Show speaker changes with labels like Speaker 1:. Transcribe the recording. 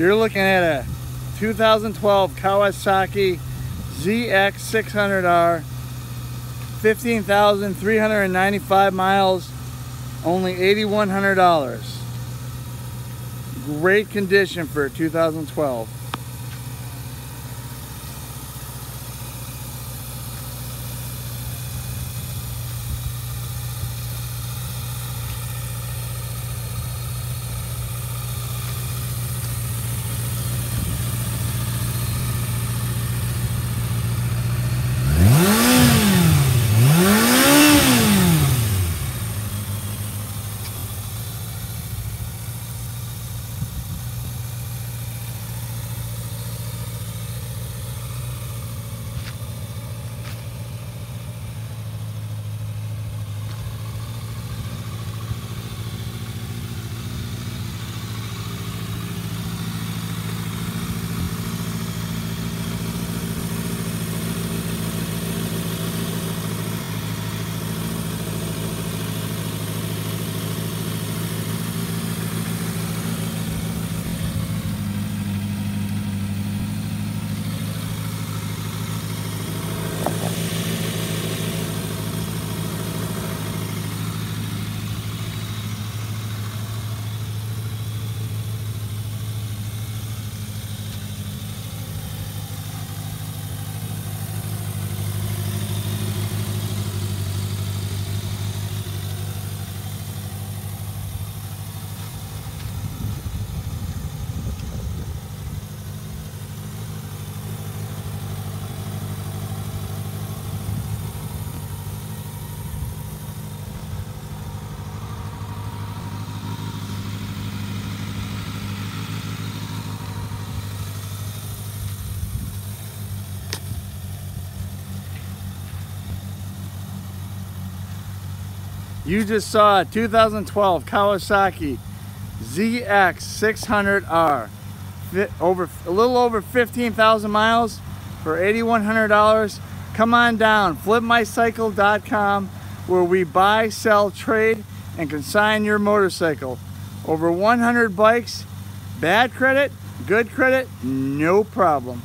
Speaker 1: You're looking at a 2012 Kawasaki ZX600R, 15,395 miles, only $8,100. Great condition for 2012. You just saw a 2012 Kawasaki ZX600R. over a little over 15,000 miles for $8,100. Come on down, flipmycycle.com where we buy, sell, trade, and consign your motorcycle. Over 100 bikes, bad credit, good credit, no problem.